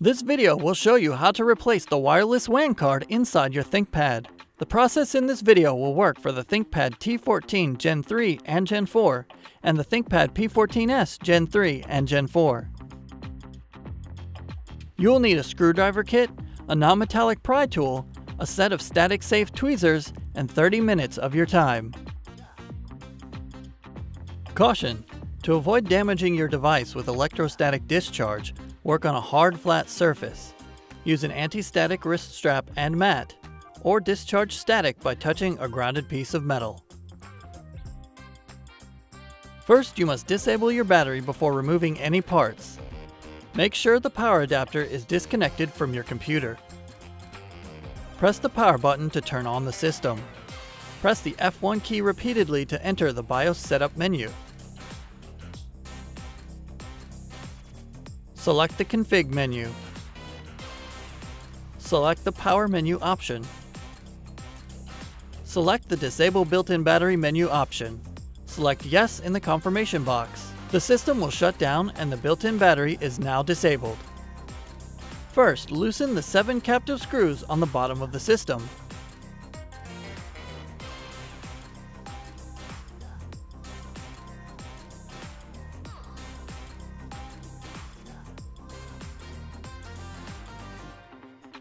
This video will show you how to replace the wireless WAN card inside your ThinkPad. The process in this video will work for the ThinkPad T14 Gen 3 and Gen 4, and the ThinkPad P14S Gen 3 and Gen 4. You will need a screwdriver kit, a non-metallic pry tool, a set of static safe tweezers, and 30 minutes of your time. Caution! To avoid damaging your device with electrostatic discharge, Work on a hard flat surface. Use an anti-static wrist strap and mat, or discharge static by touching a grounded piece of metal. First, you must disable your battery before removing any parts. Make sure the power adapter is disconnected from your computer. Press the power button to turn on the system. Press the F1 key repeatedly to enter the BIOS setup menu. Select the Config menu. Select the Power menu option. Select the Disable built-in battery menu option. Select Yes in the confirmation box. The system will shut down and the built-in battery is now disabled. First, loosen the 7 captive screws on the bottom of the system.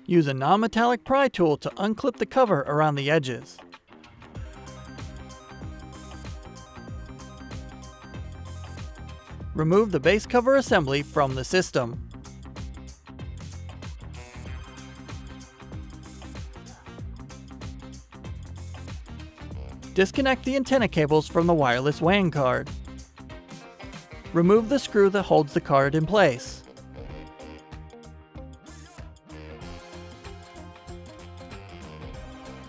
Use a non-metallic pry tool to unclip the cover around the edges. Remove the base cover assembly from the system. Disconnect the antenna cables from the wireless WAN card. Remove the screw that holds the card in place.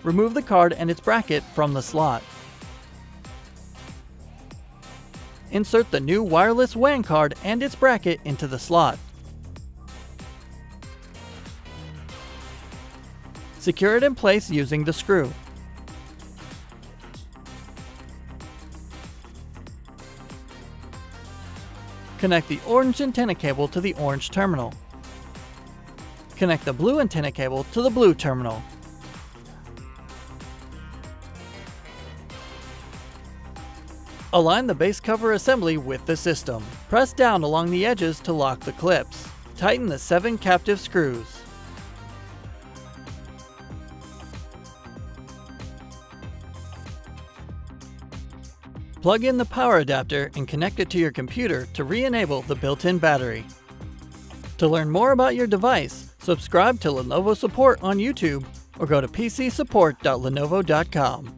Remove the card and its bracket from the slot. Insert the new wireless WAN card and its bracket into the slot. Secure it in place using the screw. Connect the orange antenna cable to the orange terminal. Connect the blue antenna cable to the blue terminal. Align the base cover assembly with the system. Press down along the edges to lock the clips. Tighten the 7 captive screws. Plug in the power adapter and connect it to your computer to re-enable the built-in battery. To learn more about your device, subscribe to Lenovo Support on YouTube or go to pcsupport.lenovo.com.